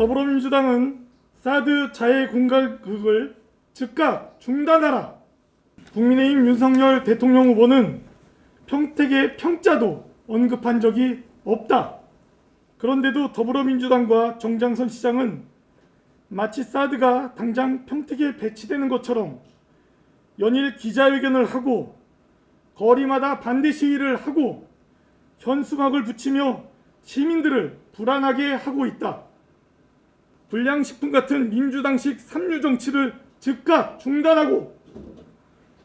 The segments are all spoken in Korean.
더불어민주당은 사드 자해 공갈극을 즉각 중단하라. 국민의힘 윤석열 대통령 후보는 평택의 평자도 언급한 적이 없다. 그런데도 더불어민주당과 정장선 시장은 마치 사드가 당장 평택에 배치되는 것처럼 연일 기자회견을 하고 거리마다 반대 시위를 하고 현수막을 붙이며 시민들을 불안하게 하고 있다. 불량식품 같은 민주당식 삼류 정치를 즉각 중단하고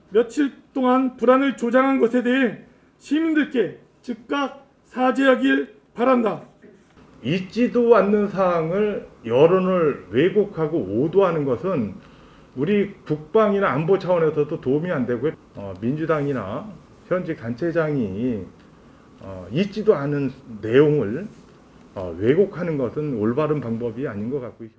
며칠 동안 불안을 조장한 것에 대해 시민들께 즉각 사죄하길 바란다. 있지도 않는 사항을 여론을 왜곡하고 오도하는 것은 우리 국방이나 안보 차원에서도 도움이 안 되고요. 어, 민주당이나 현직 단체장이 어, 있지도 않은 내용을 어, 왜곡하는 것은 올바른 방법이 아닌 것 같고요.